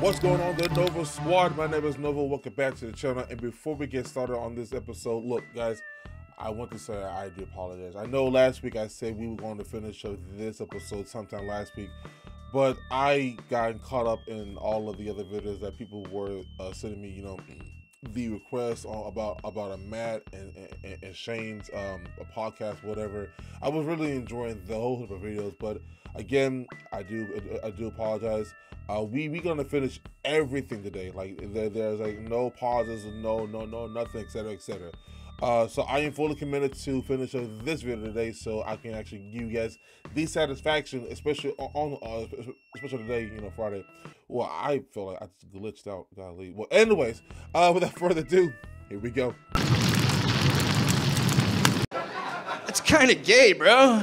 What's going on, the Nova Squad? My name is Nova. Welcome back to the channel. And before we get started on this episode, look, guys, I want to say I do apologize. I know last week I said we were going to finish up this episode sometime last week, but I got caught up in all of the other videos that people were uh, sending me. You know, the request on, about about a Matt and, and, and Shane's um, a podcast, whatever. I was really enjoying the whole of the videos, but again, I do I do apologize. Uh, we we gonna finish everything today. Like there, there's like no pauses, no no no nothing, etc. etc. Uh, so I am fully committed to finish this video today, so I can actually give you guys the satisfaction, especially on, uh, especially today, you know, Friday. Well, I feel like I just glitched out. Golly. Well, anyways, uh, without further ado, here we go. That's kind of gay, bro.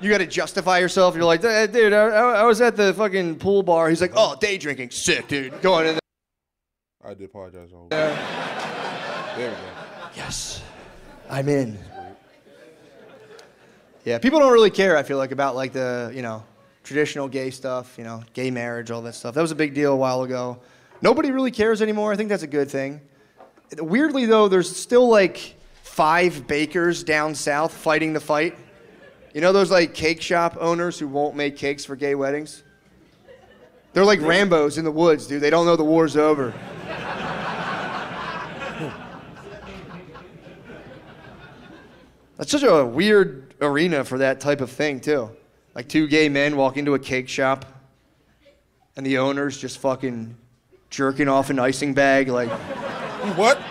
You got to justify yourself. You're like, dude, I, I, was at the fucking pool bar. He's like, oh, day drinking, sick, dude. Going in there. I do apologize. There we go. Yes, I'm in. Yeah, people don't really care. I feel like about like the you know traditional gay stuff, you know, gay marriage, all that stuff. That was a big deal a while ago. Nobody really cares anymore. I think that's a good thing. Weirdly though, there's still like five bakers down south fighting the fight. You know those like cake shop owners who won't make cakes for gay weddings? They're like Rambos in the woods, dude. They don't know the war's over. That's such a weird arena for that type of thing, too. Like two gay men walk into a cake shop, and the owner's just fucking jerking off an icing bag. Like, what?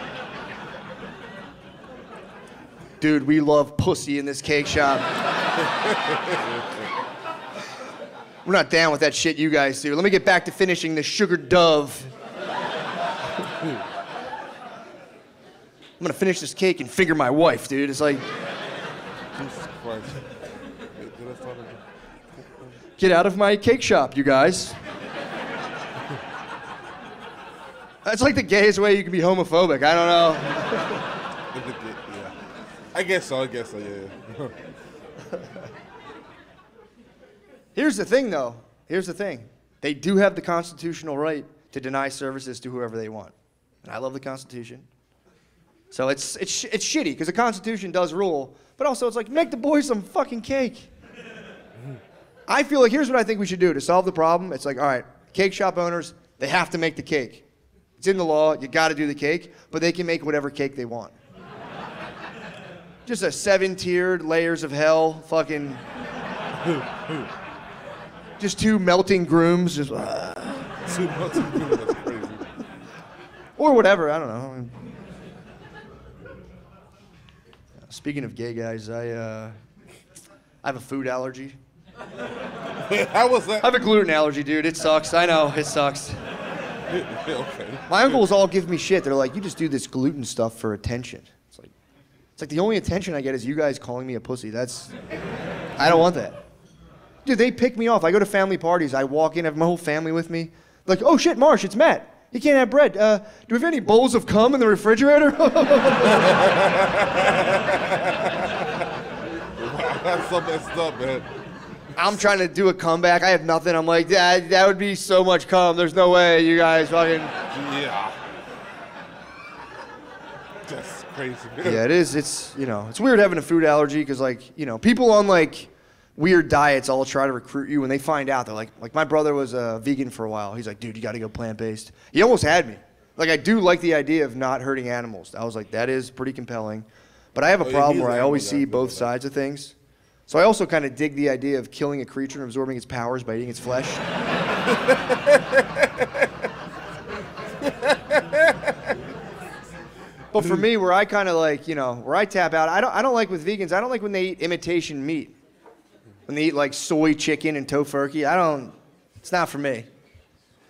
Dude, we love pussy in this cake shop. We're not down with that shit you guys do. Let me get back to finishing the sugar dove. I'm gonna finish this cake and finger my wife, dude. It's like. Get out of my cake shop, you guys. That's like the gayest way you can be homophobic. I don't know. yeah. I guess so. I guess so. Yeah. Here's the thing, though. Here's the thing. They do have the constitutional right to deny services to whoever they want. And I love the Constitution. So it's, it's, it's shitty because the Constitution does rule, but also it's like, make the boys some fucking cake. I feel like here's what I think we should do to solve the problem. It's like, all right, cake shop owners, they have to make the cake. It's in the law, you gotta do the cake, but they can make whatever cake they want. Just a seven tiered layers of hell, fucking. just two melting grooms, just. Uh, two melting grooms, that's crazy. Or whatever, I don't know. Speaking of gay guys, I, uh, I have a food allergy. How was that? I have a gluten allergy, dude. It sucks. I know, it sucks. okay. My uncles all give me shit. They're like, you just do this gluten stuff for attention. It's like, it's like the only attention I get is you guys calling me a pussy. That's, I don't want that. Dude, they pick me off. I go to family parties. I walk in, have my whole family with me. Like, oh shit, Marsh, it's Matt. You can't have bread. Uh, do we have any bowls of cum in the refrigerator? That's so messed up, man. I'm trying to do a comeback. I have nothing. I'm like, that, that would be so much cum. There's no way you guys fucking. Yeah. That's crazy. yeah, it is. It's, you know, it's weird having a food allergy because, like, you know, people on, like, weird diets all try to recruit you when they find out. They're like, like, my brother was a vegan for a while. He's like, dude, you got to go plant based. He almost had me. Like, I do like the idea of not hurting animals. I was like, that is pretty compelling. But I have a oh, problem where I always see both sides of things. So I also kind of dig the idea of killing a creature and absorbing its powers by eating its flesh. but for me, where I kind of like, you know, where I tap out, I don't, I don't like with vegans, I don't like when they eat imitation meat. When they eat like soy chicken and tofurkey, I don't, it's not for me.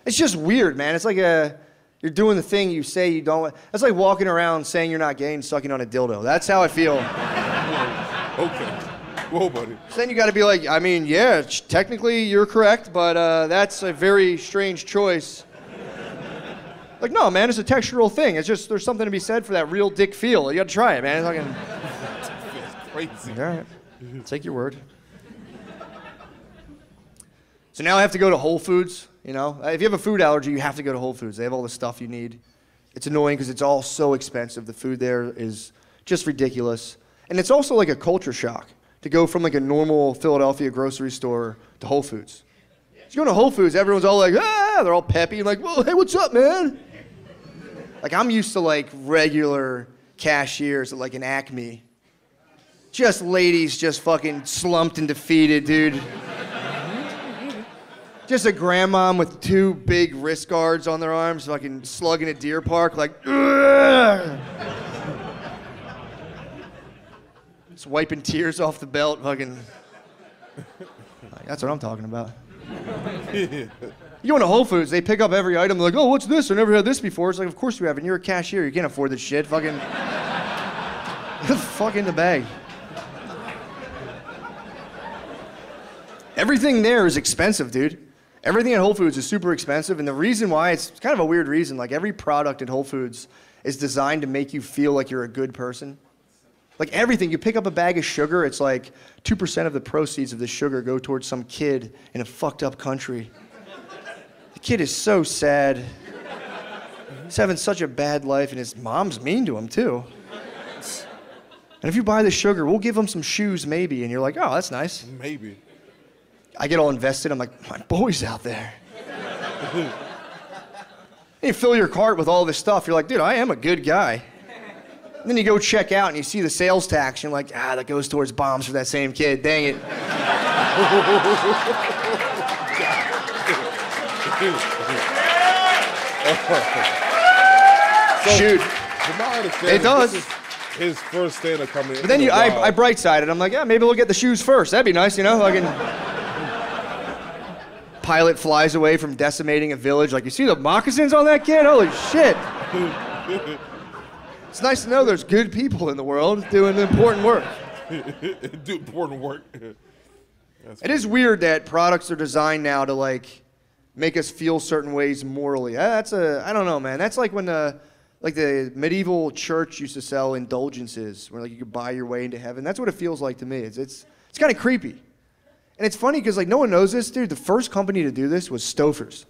It's just weird, man. It's like a, you're doing the thing you say you don't. That's like walking around saying you're not gay and sucking on a dildo. That's how I feel. okay. Whoa, buddy. So then you got to be like, I mean, yeah, technically you're correct, but uh, that's a very strange choice. like, no, man, it's a textural thing. It's just there's something to be said for that real dick feel. You got to try it, man. It's fucking. crazy. All right. Take your word. So now I have to go to Whole Foods. You know, if you have a food allergy, you have to go to Whole Foods. They have all the stuff you need. It's annoying because it's all so expensive. The food there is just ridiculous, and it's also like a culture shock to go from like a normal Philadelphia grocery store to Whole Foods. You go to Whole Foods, everyone's all like, ah, they're all peppy, like, well, hey, what's up, man? Like I'm used to like regular cashiers at like an Acme. Just ladies just fucking slumped and defeated, dude. Just a grandmom with two big wrist guards on their arms, fucking slugging at Deer Park, like! Just wiping tears off the belt, fucking. That's what I'm talking about. You go into Whole Foods, they pick up every item. They're like, oh, what's this? I never had this before. It's like, of course you haven't. You're a cashier. You can't afford this shit. Fucking. Fuck in the bag. Everything there is expensive, dude. Everything at Whole Foods is super expensive, and the reason why it's kind of a weird reason. Like every product at Whole Foods is designed to make you feel like you're a good person. Like everything, you pick up a bag of sugar, it's like 2% of the proceeds of the sugar go towards some kid in a fucked up country. The kid is so sad. He's having such a bad life, and his mom's mean to him, too. And if you buy the sugar, we'll give him some shoes, maybe. And you're like, oh, that's nice. Maybe. I get all invested. I'm like, my boy's out there. you fill your cart with all this stuff. You're like, dude, I am a good guy. And then you go check out and you see the sales tax. And you're like, ah, that goes towards bombs for that same kid. Dang it. Shoot. From my understanding, It does. his first stand-up comedy. But then you, I, I bright sided. I'm like, yeah, maybe we'll get the shoes first. That'd be nice, you know? Fucking. Pilot flies away from decimating a village. Like, you see the moccasins on that kid? Holy shit. it's nice to know there's good people in the world doing important work. do important work. That's It is weird that products are designed now to like make us feel certain ways morally. Uh, That's a I don't know, man. That's like when the like the medieval church used to sell indulgences, where like you could buy your way into heaven. That's what it feels like to me. It's it's it's kind of creepy, and it's funny because like no one knows this, dude. The first company to do this was Stouffer's.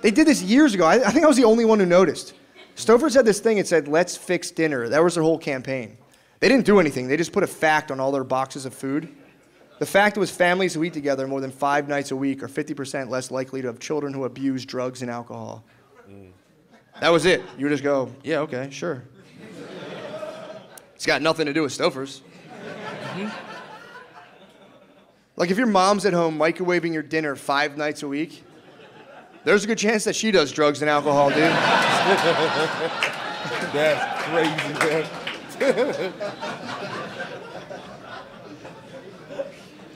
They did this years ago. I, I think I was the only one who noticed. Stouffer's had this thing. It said "Let's fix dinner." That was their whole campaign. They didn't do anything. They just put a fact on all their boxes of food. The fact was families who eat together more than five nights a week are 50% less likely to have children who abuse drugs and alcohol. Mm. That was it. You would just go, yeah, okay, sure. It's got nothing to do with Stouffer's. Mm-hmm. Like if your mom's at home microwaving your dinner five nights a week, there's a good chance that she does drugs and alcohol, dude. That's crazy, man.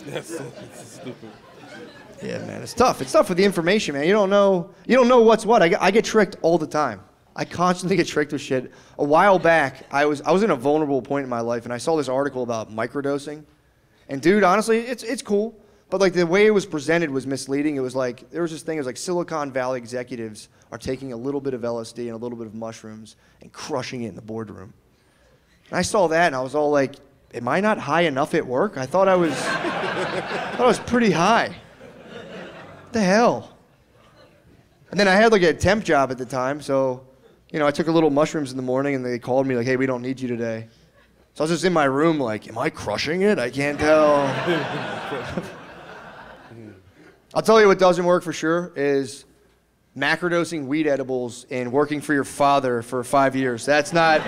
That's, that's stupid. Yeah, man, it's tough. It's tough with the information, man. You don't know. You don't know what's what. I get, I get tricked all the time. I constantly get tricked with shit. A while back, I was I was in a vulnerable point in my life, and I saw this article about microdosing. And dude, honestly, it's it's cool, but like the way it was presented was misleading. It was like there was this thing. It was like Silicon Valley executives are taking a little bit of LSD and a little bit of mushrooms and crushing it in the boardroom. And I saw that, and I was all like, "Am I not high enough at work? I thought I was, I thought I was pretty high." What the hell? And then I had like a temp job at the time, so you know I took a little mushrooms in the morning, and they called me like, "Hey, we don't need you today." So I was just in my room like, "Am I crushing it? I can't tell." I'll tell you what doesn't work for sure is macrodosing weed edibles and working for your father for five years. That's not.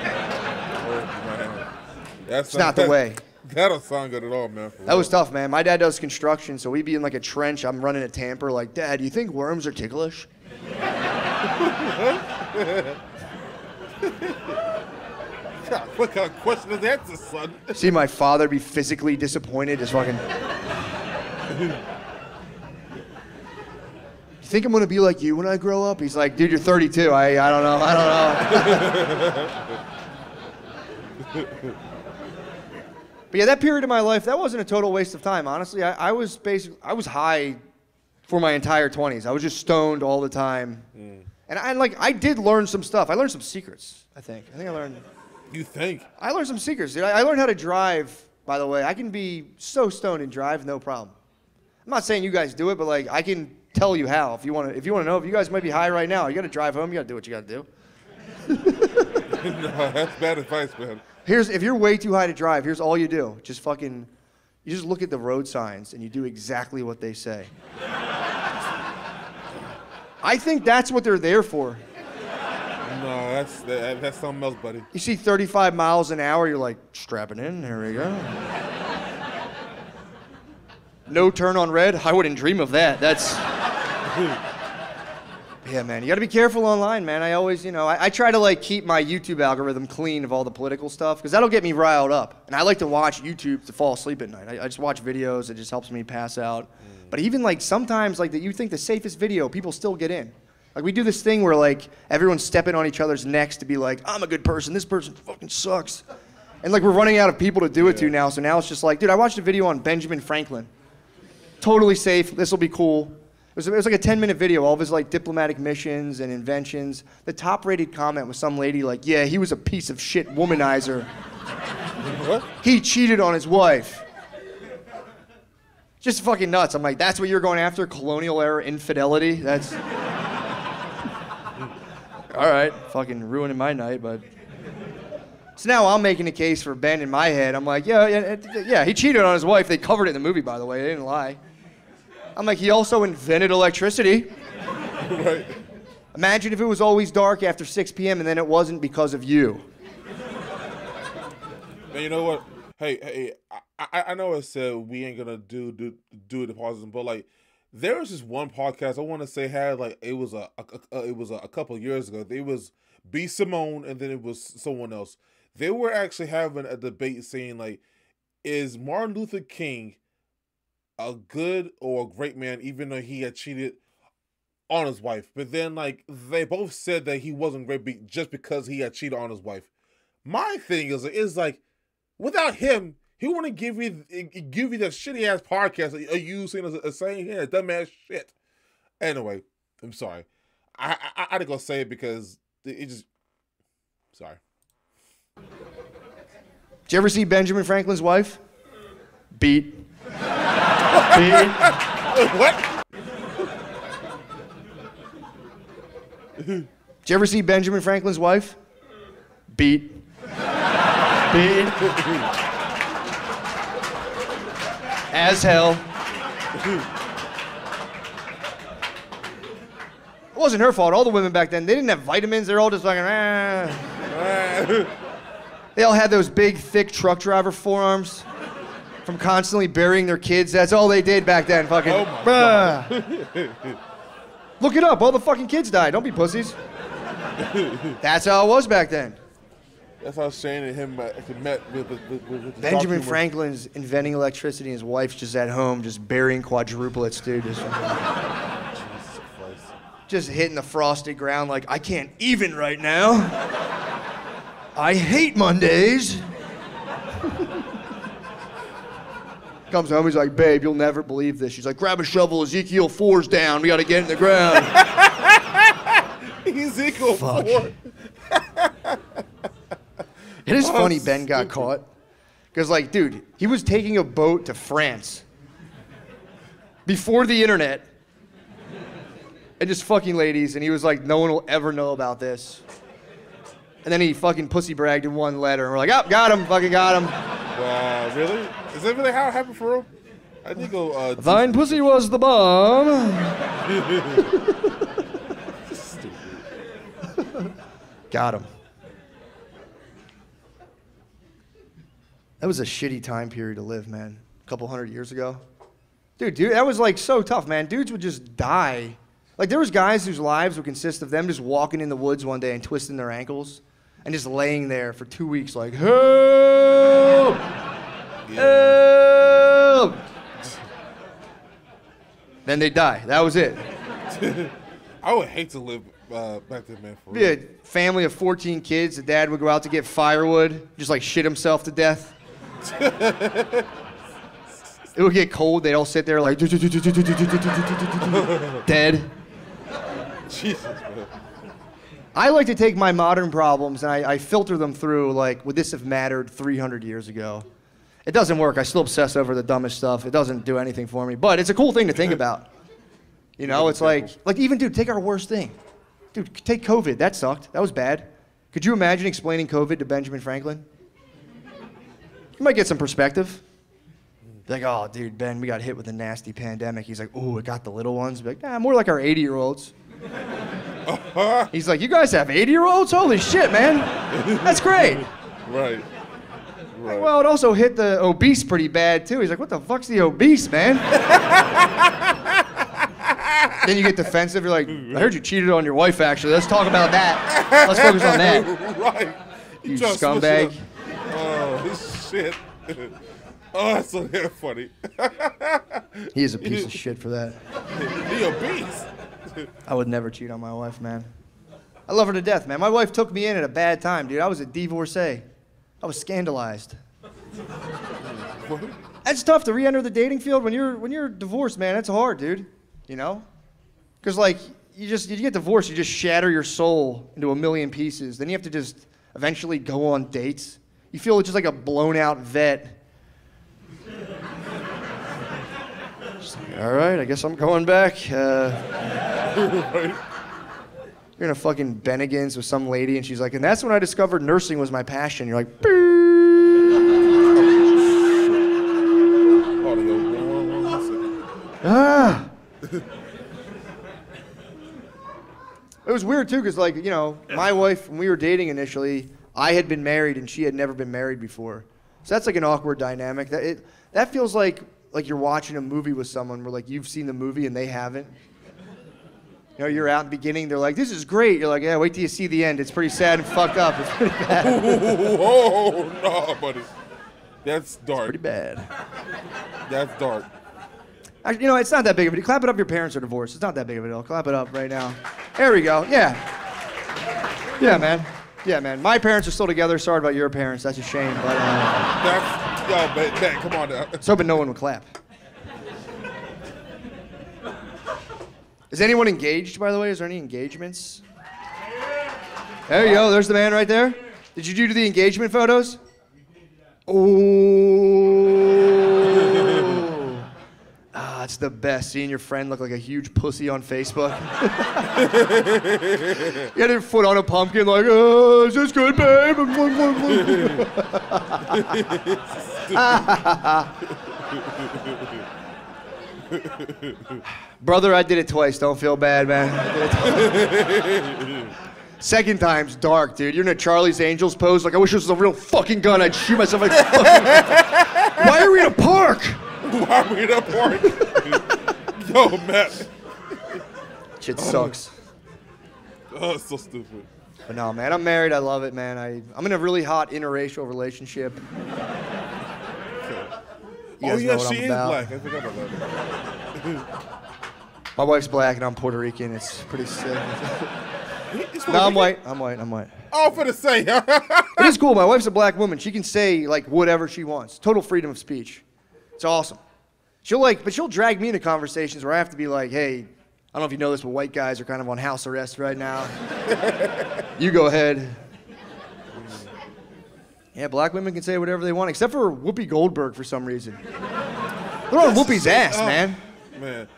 That's It's not the way. That don't sound good at all, man. That real. was tough, man. My dad does construction, so we'd be in like a trench. I'm running a tamper. Like, Dad, do you think worms are ticklish? God, what kind of question is that, son? See my father be physically disappointed, just fucking. you think I'm gonna be like you when I grow up? He's like, dude, you're 32. I, I don't know. I don't know. but yeah, that period of my life, that wasn't a total waste of time. Honestly, I, I was basically, I was high for my entire 20s. I was just stoned all the time, mm. and I like, I did learn some stuff. I learned some secrets. I think. I think I learned. You think? I learned some secrets, dude. I I learned how to drive, by the way. I can be so stoned and drive, no problem. I'm not saying you guys do it, but like I can tell you how if you want to. If you want to know, if you guys might be high right now, you got to drive home. You got to do what you got to do. no, that's bad advice, man. Here's if you're way too high to drive. Here's all you do. Just fucking. You just look at the road signs and you do exactly what they say. I think that's what they're there for. No, that's that, that's something else, buddy. You see 35 miles an hour, you're like, strapping in, here we go. no turn on red? I wouldn't dream of that. That's. yeah, man, you gotta be careful online, man. I always, you know, I, I try to like keep my YouTube algorithm clean of all the political stuff, because that'll get me riled up. And I like to watch YouTube to fall asleep at night. I, I just watch videos, it just helps me pass out. Mm. But even like sometimes, like that you think the safest video, people still get in. Like we do this thing where like everyone's stepping on each other's necks to be like, I'm a good person, this person fucking sucks. And like we're running out of people to do it to now, so now it's just like, dude, I watched a video on Benjamin Franklin. Totally safe, this will be cool. It was, it was like a 10 minute video, all of his like diplomatic missions and inventions. The top rated comment was some lady like, yeah, he was a piece of shit womanizer. What? He cheated on his wife. Just fucking nuts. I'm like, that's what you're going after? Colonial era infidelity? That's. All right, fucking ruining my night, but. So now I'm making a case for Ben in my head. I'm like, yeah, yeah, yeah, he cheated on his wife. They covered it in the movie, by the way. They didn't lie. I'm like, he also invented electricity. right. Imagine if it was always dark after 6 p.m. and then it wasn't because of you. Man, you know what? Hey, hey, I, I, I know I said we ain't gonna do do do the pauses, but like there was this one podcast I want to say had like it was a, a, a it was a, a couple years ago. It was B Simone and then it was someone else. They were actually having a debate saying like, is Martin Luther King a good or a great man, even though he had cheated on his wife? But then like they both said that he wasn't great just because he had cheated on his wife. My thing is is like without him, he wouldn't give you give you that shitty ass podcast are you saying as a saying here, dumbass shit. Anyway, I'm sorry. I I, I had to go say it because it, it just sorry. Did you ever see Benjamin Franklin's wife? Beat. Beat. what? Did you ever see Benjamin Franklin's wife? Beat. Beat. As hell. It wasn't her fault. All the women back then, they didn't have vitamins. They're all just fucking. "Ah." They all had those big, thick truck driver forearms from constantly burying their kids. That's all they did back then. Fucking. Oh my "Ah." Look it up. All the fucking kids died. Don't be pussies. That's how it was back then. That's how Shane and him uh, met with, with, with, with Benjamin Franklin's inventing electricity, and his wife's just at home, just burying quadruplets, dude. Just, just hitting the frosted ground like, I can't even right now. I hate Mondays. Comes home, he's like, babe, you'll never believe this. She's like, grab a shovel, Ezekiel 4's down. We gotta get in the ground. Ezekiel Fuck. four. It is funny Ben got caught. Because, like, dude, he was taking a boat to France before the internet. And just fucking ladies, and he was like, no one will ever know about this. And then he fucking pussy bragged in one letter, and we're like, oh, got him, fucking got him. Wow, really? Is that really how it happened for real? I think go. Uh, Thine pussy was the bomb. got him. That was a shitty time period to live, man. A couple hundred years ago. Dude, dude, that was like so tough, man. Dudes would just die. Like there was guys whose lives would consist of them just walking in the woods one day and twisting their ankles and just laying there for two weeks like, help! Help! Then they die. That was it. I would hate to live uh, back then, man. For Be real. a family of 14 kids. The dad would go out to get firewood, just like shit himself to death. It would get cold. They'd all sit there like dead. Jesus, man. I like to take my modern problems and I, I filter them through like, would this have mattered 300 years ago? It doesn't work. I still obsess over the dumbest stuff. It doesn't do anything for me. But it's a cool thing to think about. You know, it's like, like even dude, take our worst thing. Dude, take COVID. That sucked. That was bad. Could you imagine explaining COVID to Benjamin Franklin? You might get some perspective. Be like, oh, dude, Ben, we got hit with a nasty pandemic. He's like, oh, it got the little ones. Be like, nah, more like our 80 year olds. He's like, you guys have 80 year olds? Holy shit, man. That's great. Right. Right. Well, it also hit the obese pretty bad too. He's like, what the fuck's the obese, man? then you get defensive. You're like, I heard you cheated on your wife, actually. Let's talk about that. Let's focus on that. right. You trying to switch scumbag. Oh, shit. Oh, that's so damn funny. He is a piece of shit for that. he obese. I would never cheat on my wife, man. I love her to death, man. My wife took me in at a bad time, dude. I was a divorcee. I was scandalized. That's tough to re-enter the dating field when you're when you're divorced, man. That's hard, dude. You know? Because like you just you get divorced, you just shatter your soul into a million pieces. Then you have to just eventually go on dates. You feel just like a blown out vet. Like, All right, I guess I'm going back. Uh, you're in a fucking Bennigan's with some lady, and she's like, and that's when I discovered nursing was my passion. You're like, Audio. One, one second. ah. it was weird too, because like you know, my wife when we were dating initially, I had been married and she had never been married before. So that's like an awkward dynamic. That it that feels like like you're watching a movie with someone where like you've seen the movie and they haven't. You know, you're out in the beginning, they're like, this is great. You're like, yeah, wait till you see the end. It's pretty sad and fucked up. It's pretty bad. Oh, no, buddy. That's dark. Pretty bad. That's dark. Actually, you know, it's not that big of a deal. Clap it up. Your parents are divorced. It's not that big of a deal. Clap it up right now. There we go. Yeah. Yeah, man. Yeah, man. My parents are still together. Sorry about your parents. That's a shame. But uh, That's, yo, man, man, come on now. I was hoping no one would clap. Is anyone engaged, by the way? Is there any engagements? There you go. There's the man right there. Did you do the engagement photos? Oh. ah, it's the best. Seeing your friend look like a huge pussy on Facebook. you had your foot on a pumpkin, like, oh, is this good, babe? Brother, I did it twice. Don't feel bad, man. Second time's dark, dude. You're in a Charlie's Angels pose. Like, I wish this was a real fucking gun. I'd shoot myself like fucking. Why are we in a park? Why are we a park? yo, Matt. Shit sucks. Oh, it's so stupid. But no, man, I'm married. I love it, man. I, I'm in a really hot interracial relationship. You oh, yeah, she is about. black. I forgot about that. My wife's black and I'm Puerto Rican. It's pretty sick. It's no, I'm white. I'm white. I'm white. Oh, for the say. It is cool. My wife's a black woman. She can say like whatever she wants. Total freedom of speech. It's awesome. She'll like, but she'll drag me into conversations where I have to be like, hey, I don't know if you know this, but white guys are kind of on house arrest right now. you go ahead. Yeah, black women can say whatever they want, except for Whoopi Goldberg for some reason. They're on Whoopi's ass, oh, man. Man.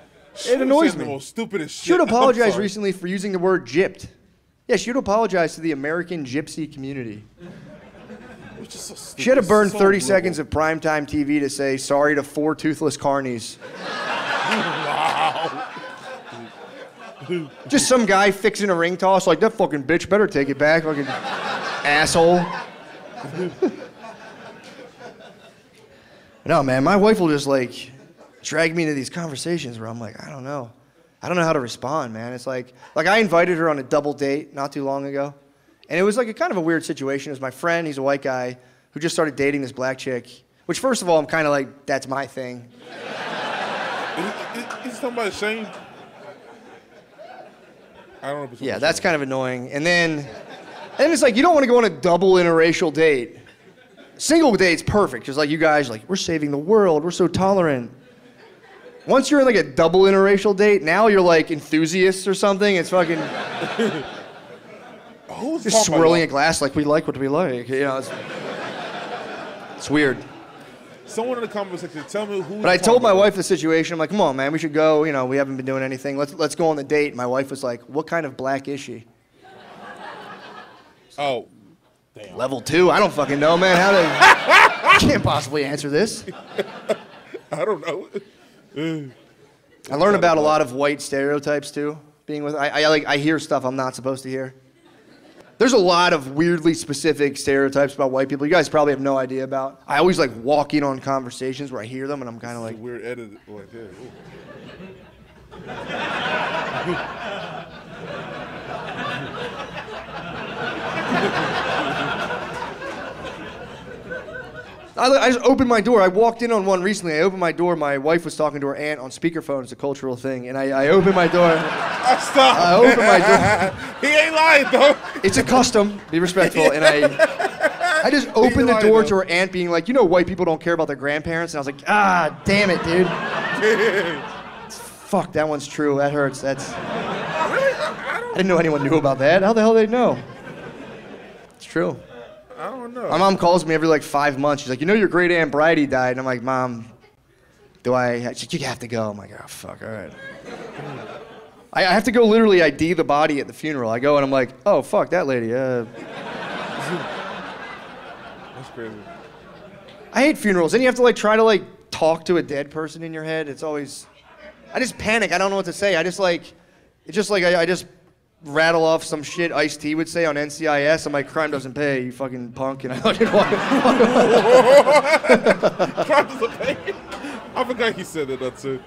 It annoys The me. most stupidest shit. She would apologize recently for using the word gypped. Yeah, she would apologize to the American gypsy community. Is so stupid. She had to burn so 30 little. seconds of primetime TV to say sorry to four toothless carnies. wow. Just some guy fixing a ring toss, like that fucking bitch better take it back, fucking asshole. no, man, my wife will just like drag me into these conversations where I'm like, I don't know. I don't know how to respond, man. It's like, like I invited her on a double date not too long ago. And it was like a kind of a weird situation. It was my friend, he's a white guy, who just started dating this black chick. Which, first of all, I'm kind of like, that's my thing. Is, is, is somebody ashamed? I don't know if Yeah, that's kind of annoying. And then, and then it's like you don't want to go on a double interracial date. Single date's perfect, just like you guys, like we're saving the world, we're so tolerant. Once you're in like a double interracial date, now you're like enthusiasts or something. It's fucking Who's just swirling a glass like we like what we like. You know, it's, it's weird. Someone in the comment section, tell me who. But I told my wife the situation. I'm like, come on, man, we should go. You know, we haven't been doing anything. Let's let's go on the date. My wife was like, what kind of black is she? Oh, damn. Level two? I don't fucking know, man. How do I can't possibly answer this. I don't know. I learn about a lot of white stereotypes too. Being with, I, I like, I hear stuff I'm not supposed to hear. There's a lot of weirdly specific stereotypes about white people. You guys probably have no idea about. I always like walk in on conversations where I hear them, and I'm kind of like, Weird edit like that. I, I just opened my door. I walked in on one recently. I opened my door. My wife was talking to her aunt on speakerphone. It's a cultural thing, and I, I opened my door. Ah, stop. I opened my door. he ain't lying though. It's a custom. Be respectful. And I, I just opened the door to her aunt, being like, you know, white people don't care about their grandparents. And I was like, ah, damn it, dude. Fuck, that one's true. That hurts. That's. I didn't know anyone knew about that. How the hell they know? It's true. I don't know. My mom calls me every like five months. She's like, you know, your great aunt Bridie died, and I'm like, mom, do I? She's like, you have to go. I'm like, oh fuck, all right. I, I have to go literally ID the body at the funeral. I go and I'm like, oh fuck, that lady. Uh, That's crazy. I hate funerals. Then you have to like try to like talk to a dead person in your head. It's always, I just panic. I don't know what to say. I just like, it's just like I, I just rattle off some shit Ice T would say on NCIS. I'm like, crime doesn't pay, you fucking punk, and I fucking walk. Crimes of pain. I forgot he said that too.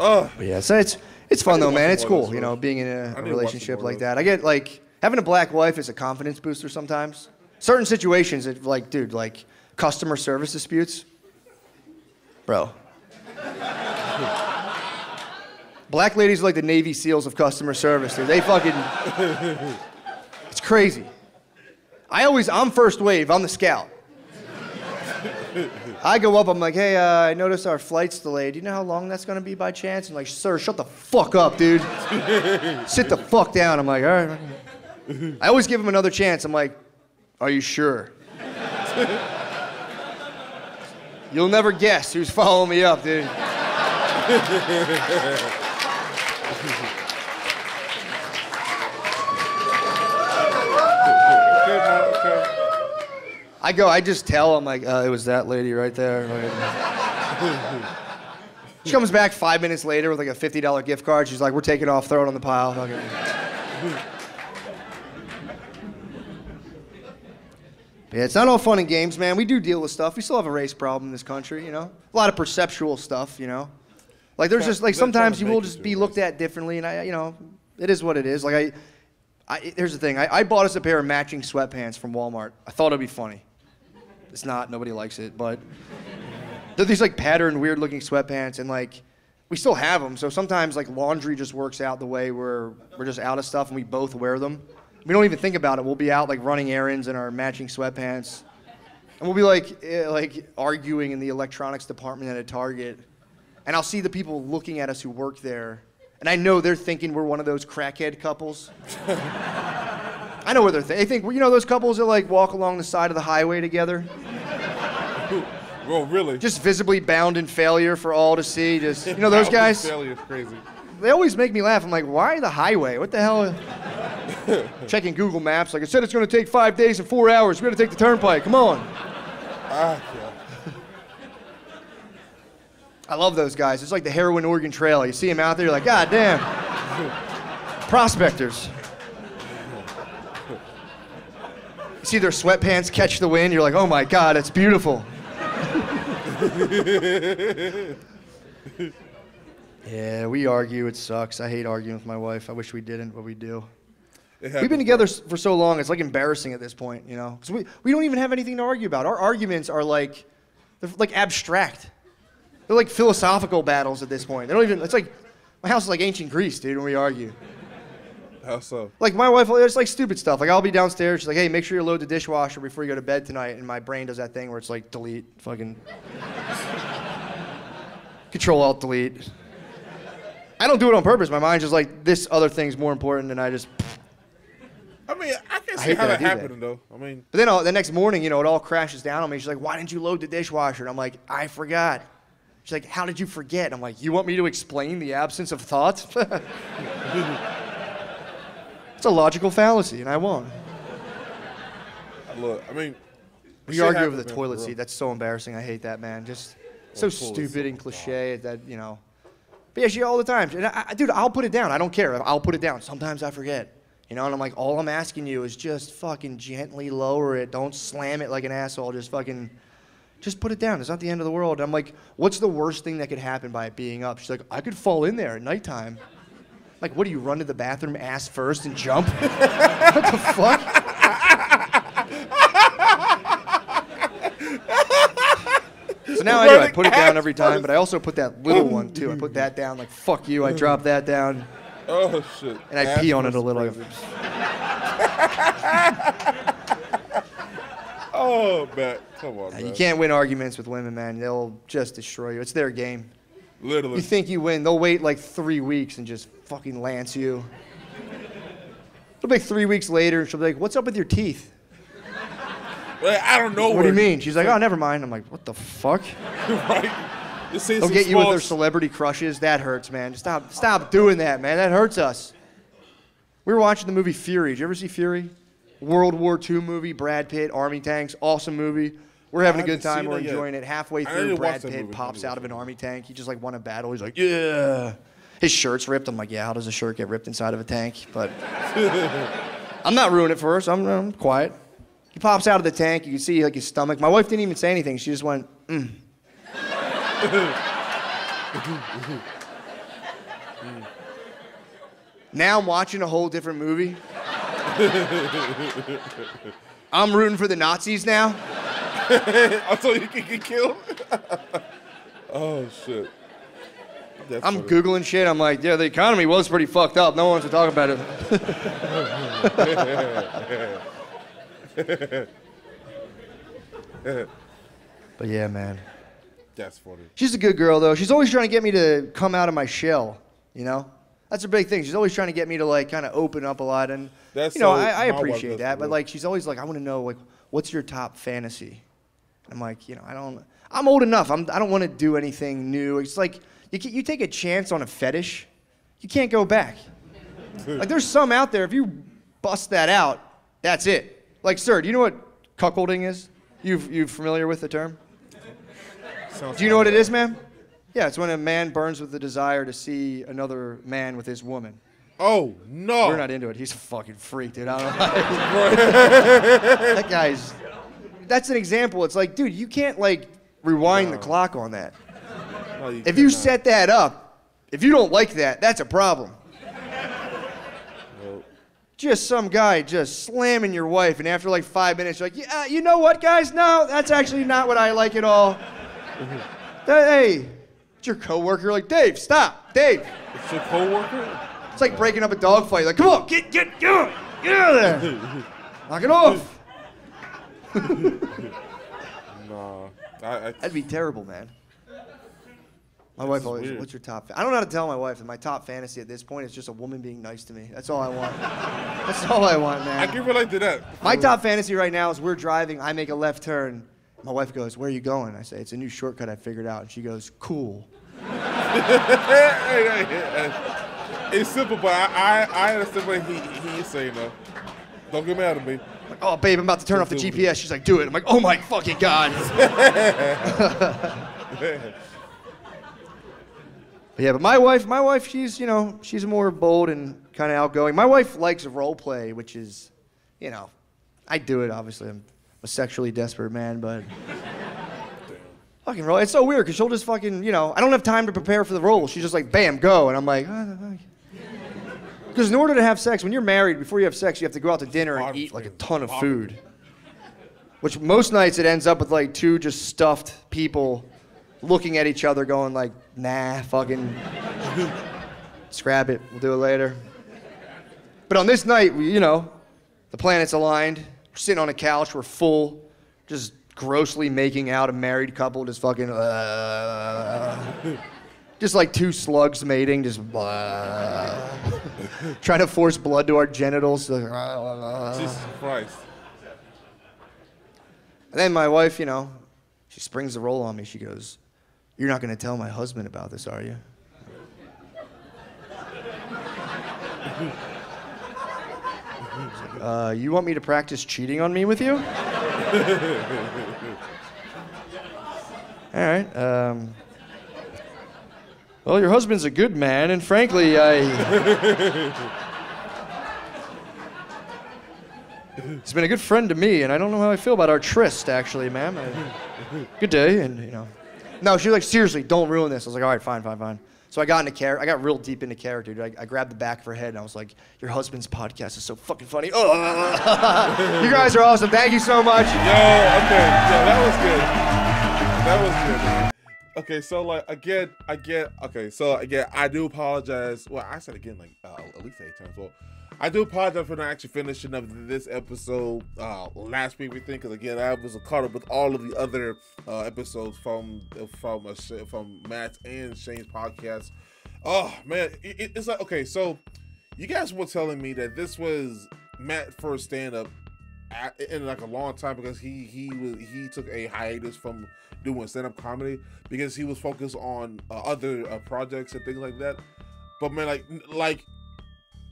Oh. But yeah, so it's it's fun though, man. It's cool, you know, being in a, watch relationship like that. I get like having a black wife is a confidence booster sometimes. Certain situations, it, like, dude, like customer service disputes, bro. Black ladies are like the Navy SEAls of customer service, dude. They fucking, it's crazy. I always, I'm first wave. I'm the scout. I go up, I'm like, hey, uh, I noticed our flight's delayed. Do you know how long that's gonna be by chance? And I'm like, sir, shut the fuck up, dude. Sit the fuck down. I'm like, all right. I always give him another chance. I'm like, are you sure? You'll never guess who's following me up, dude. I go, I just tell him like, uh, it was that lady right there. She comes back five minutes later with like a fifty dollar gift card. She's like, we're taking off, throw it on the pile. Yeah, it's not all fun and games, man. We do deal with stuff. We still have a race problem in this country, you know. A lot of perceptual stuff, you know. Like there's just like sometimes you will just be looked at differently, and I, you know, it is what it is. Like I, I here's the thing. I, I bought us a pair of matching sweatpants from Walmart. I thought it'd be funny. It's not. Nobody likes it, but they're these like patterned, weird-looking sweatpants, and like we still have them. So sometimes like laundry just works out the way we're we're just out of stuff, and we both wear them. We don't even think about it. We'll be out like running errands in our matching sweatpants, and we'll be like eh, like arguing in the electronics department at a Target, and I'll see the people looking at us who work there, and I know they're thinking we're one of those crackhead couples. I know what they're thinking. They think, you know, those couples that like walk along the side of the highway together, Well, really. just visibly bound in failure for all to see. Just, you know, those guys. Failure is crazy. They always make me laugh. I'm like, why the highway? What the hell? Checking Google Maps. Like, I said it's going to take five days and four hours. We're going to take the turnpike. Come on. Ah, yeah. I love those guys. It's like the heroin Oregon Trail. You see them out there, you're like, God damn. Prospectors. You see their sweatpants catch the wind, you're like, oh my God, it's beautiful. yeah, we argue. It sucks. I hate arguing with my wife. I wish we didn't, but we do. We've been together for so long, it's like embarrassing at this point, you know? 'Cause we, we don't even have anything to argue about. Our arguments are like, they're like abstract. They're like philosophical battles at this point. They don't even, it's like, my house is like ancient Greece, dude, when we argue. How so? Like my wife, it's like stupid stuff. Like I'll be downstairs, she's like, hey, make sure you load the dishwasher before you go to bed tonight. And my brain does that thing where it's like, delete, fucking. Control Alt Delete. I don't do it on purpose. My mind's just like, this other thing's more important, and I just. I mean, I can see hate how that I that happened though. I mean, But then all, the next morning, you know, it all crashes down on me. She's like, "Why didn't you load the dishwasher?" And I'm like, "I forgot." She's like, "How did you forget?" I'm like, "You want me to explain the absence of thought?" it's a logical fallacy, and I won't. look, I mean, We argue over the toilet seat. That's so embarrassing. I hate that, man. Just so stupid and cliche that you know. But yeah, she all the time. And I, I- dude, I'll put it down. I don't care. I'll put it down. Sometimes I forget. You know, and I'm like, all I'm asking you is just fucking gently lower it. Don't slam it like an asshole. Just fucking, just put it down. It's not the end of the world. And I'm like, what's the worst thing that could happen by it being up? She's like, I could fall in there at nighttime. Like, what do you run to the bathroom ass first and jump? what the fuck? So now I do. I put it down every time, first. but I also put that little one too. I put that down like fuck you. I drop that down oh shit. and I Ass pee on it a little. Oh man, come on, man. You can't win arguments with women, man. They'll just destroy you. It's their game. Literally. You think you win, they'll wait like three weeks and just fucking lance you. It'll be like three weeks later, and she'll be like, "What's up with your teeth?" Like, I don't know. What do you mean? She's like, "Oh, never mind." I'm like, "What the fuck?" right? They'll get you with their celebrity crushes. That hurts, man. Just stop, stop doing that, man. That hurts us. We were watching the movie Fury. Did you ever see Fury? World War II movie. Brad Pitt, army tanks, awesome movie. We're having a good time. We're it yet. enjoying it. Halfway through, need to watch Brad Pitt movie. pops out of an army tank. He just like won a battle. He's like, yeah. His shirt's ripped. I'm like, yeah. How does a shirt get ripped inside of a tank? But I'm not ruining it for so I'm, I'm quiet. He pops out of the tank. You can see like his stomach. My wife didn't even say anything. She just went, mm. Now I'm watching a whole different movie. I'm rooting for the Nazis now. Oh, also, you can get killed. oh shit. That's I'm funny. Googling shit. I'm like, yeah, the economy was pretty fucked up. No one wants to talk about it. but yeah, man. That's funny. She's a good girl, though. She's always trying to get me to come out of my shell, you know? That's a big thing. She's always trying to get me to, like, kind of open up a lot. And, That's you know, so- I, I appreciate that. But, real. like, she's always like, I want to know, like, what's your top fantasy? I'm like, you know, I don't. I'm old enough. I'm, I don't want to do anything new. It's like you, you take a chance on a fetish, you can't go back. like there's some out there. If you bust that out, that's it. Like, sir, do you know what cuckolding is? You you familiar with the term? Sounds Do you know what it is, ma'am? Yeah, it's when a man burns with the desire to see another man with his woman. Oh no. We're not into it. He's a fucking freak, dude. I don't know. that guy's. That's an example. It's like, dude, you can't like rewind the clock on that. No, you If you cannot. set that up, if you don't like that, that's a problem. Well, Just some guy just slamming your wife, and after like five minutes, you're like, yeah, you know what, guys? No, that's actually not what I like at all. Hey, your coworker. Like, Dave, stop, Dave. it's your coworker. It's like breaking up a dog fight. Like, come on, get, get, get, on, get out of there. Knock it off. Nah. I, I, That'd be terrible, man. My wife always, weird. what's your top? I don't know how to tell my wife that my top fantasy at this point is just a woman being nice to me. That's all I want. That's all I want, man. I can relate to that. My top fantasy right now is we're driving, I make a left turn. My wife goes, Where are you going? I say, It's a new shortcut I figured out. And she goes, Cool. Hey, hey, hey, hey. It's simple, but I, I, I understand what he, he is saying though. Don't get mad at me. Like, oh, babe, I'm about to turn off the GPS. She's like, Do it. I'm like, Oh my fucking God. But yeah, but my wife, my wife, she's, you know, she's more bold and kind of outgoing. My wife likes role play, which is, you know, I do it, obviously. I'm a sexually desperate man, but. Fucking role. It's so weird because she'll just fucking, you know, I don't have time to prepare for the role. She's just like, bam, go. And I'm like, ah, because in order to have sex, when you're married, before you have sex, you have to go out to dinner and eat like a ton of food. Which most nights it ends up with like two just stuffed people looking at each other going like, nah, fucking scrap it. We'll do it later. But on this night, we, you know, the planets aligned. We're sitting on a couch. We're full, just grossly making out a married couple, just fucking, uh, just like two slugs mating, just. Uh, trying to force blood to our genitals. Like, Jesus Christ. And then my wife, you know, she springs the roll on me. She goes, You're not going to tell my husband about this, are you? Like, uh, you want me to practice cheating on me with you? All right. Um, well, your husband's a good man, and frankly, I. He's been a good friend to me, and I don't know how I feel about our tryst, actually, ma'am. I, good day, and you know. No, she was like, seriously, don't ruin this. I was like, all right, fine, fine, fine. So I got into character. I got real deep into character, dude. I, I, grabbed the back of her head and I was like, "Your husband's podcast is so fucking funny." Oh, you guys are awesome. Thank you so much. Yo, okay, yo, that was good. That was good. Okay, so like again, I get okay. So again, I do apologize. Well, I said again like uh, at least eight times. Well, I do apologize for not actually finishing up this episode uh, last week. We think because again I was caught up with all of the other uh, episodes from from uh, from Matt and Shane's podcast. Oh man, it, it's like okay, so you guys were telling me that this was Matt first stand up in like a long time because he he was he took a hiatus from doing stand up comedy because he was focused on uh, other uh, projects and things like that. But man, like like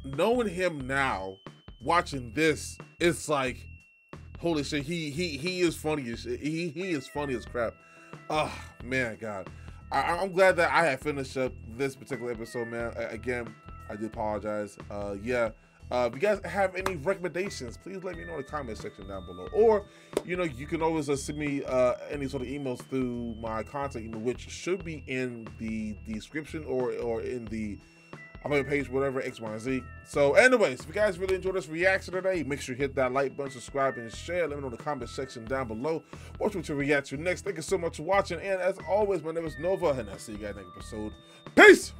knowing him now, watching this, it's like, holy shit, he he he is funny as he he is funny as crap. Oh man, God, I, am glad that I have finished up this particular episode, man. Again, I do apologize. Uh, yeah. Uh, if you guys have any recommendations, please let me know in the comment section down below. Or, you know, you can always uh, send me uh, any sort of emails through my contact email, which should be in the description or or in the I'm on your page, whatever, X, Y, and Z. So, anyways, if you guys really enjoyed this reaction today, make sure you hit that like button, subscribe, and share. Let me know in the comment section down below. What to react to next. Thank you so much for watching. And as always, my name is Nova, and I'll see you guys next episode. Peace!